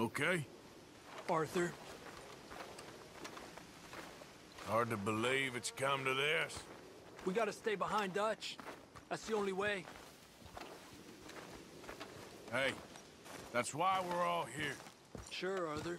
Okay? Arthur, Hard to believe it's come to this. we gotta stay behind Dutch. That's the only way. Hey, that's why we're all here. Sure, Arthur.